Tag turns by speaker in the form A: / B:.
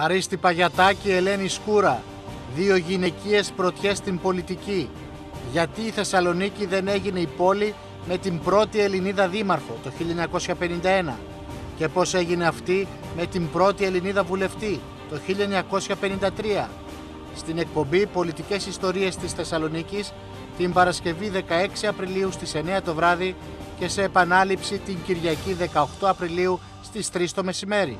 A: Αρίστη Παγιατάκη, Ελένη Σκούρα. Δύο γυναικείες πρωτιές στην πολιτική. Γιατί η Θεσσαλονίκη δεν έγινε η πόλη με την πρώτη Ελληνίδα δήμαρχο το 1951 και πώς έγινε αυτή με την πρώτη Ελληνίδα βουλευτή το 1953 στην εκπομπή Πολιτικές Ιστορίες της Θεσσαλονίκης την Παρασκευή 16 Απριλίου στις 9 το βράδυ και σε επανάληψη την Κυριακή 18 Απριλίου στις 3 το μεσημέρι.